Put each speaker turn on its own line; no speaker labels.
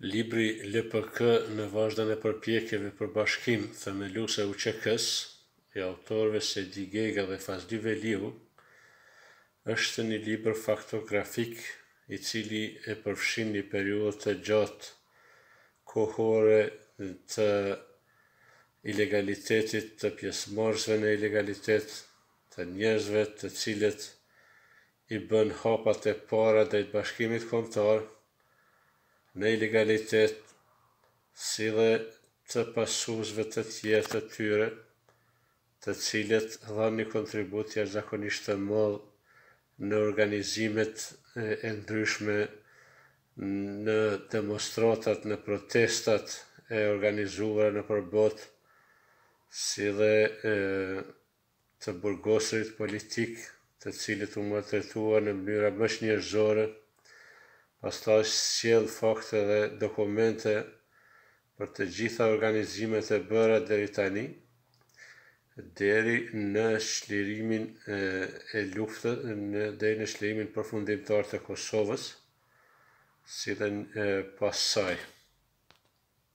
Libri LPK në vazhdën e përpjekjeve për bashkim themeluese e UÇK-së, i autorëve Sejdi Gega dhe Fazli Veliu, është një libër faktografik i cili e përfshin një periudhë të gjatë kohore të ilegalitetit, të pjesëmarrësve në ilegalitet, të njerëzve të cilët i bënë hapat e para drejt Bashkimit Kombëtar në ilegalitet si dhe të pasuesve të tjerë të tyre të cilët dhanë një kontribut jashtëzakonisht të madh në organizimet e ndryshme në demonstratat në protestat e organizuara nëpër botë si dhe të burgosurit politikë të cilët u maltretuan në mënyra më çnjerëzore, pastaj sjell fakte dhe dokumente për të gjitha organizimet e bëra deri tani, deri në çlirimin e luftës, deri në çlirimin përfundimtar të Kosovës, si dhe pas saj.